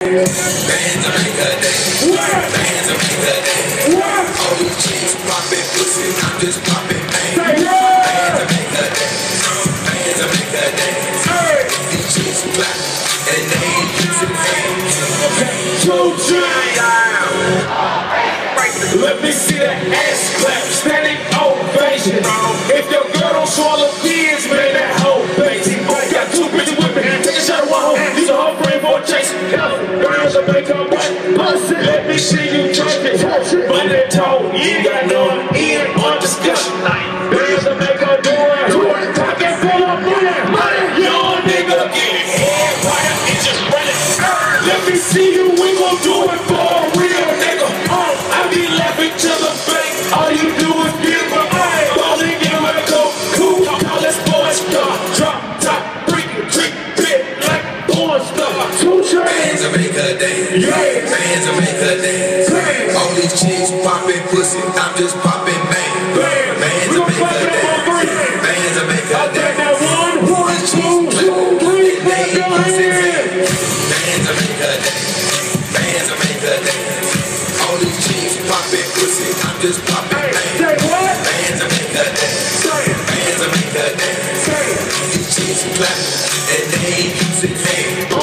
Bands to make her dance. Bands to make her dance. All these chicks popping pussy, I'm just popping bands. Bands to make her dance. Bands to make her dance. These chicks clap and they ain't using hands. Two Let frame for a chase. Girls will make her back, bust it. Let me see you touch it. But that toe, you got no in on discussion. Girls will make her do it. Pocket full of money. Young nigga getting head right, it's just running. Let me see you, we Bands to make her dance. Bands to make her dance. All these chicks popping pussy, I'm just popping bands. Bands to make her dance. Bands to make her dance. that one, one, two, two, three, four, five, six. Bands make her dance. Bands make her dance. All these chicks popping pussy, I'm just popping bands. Say what? Bands to make her dance. Bands to make her dance. These chicks clap and they ain't using hands.